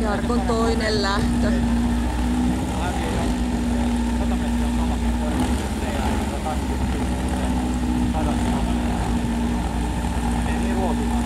Jarkon toinen lähtö. Ei ruokimaan.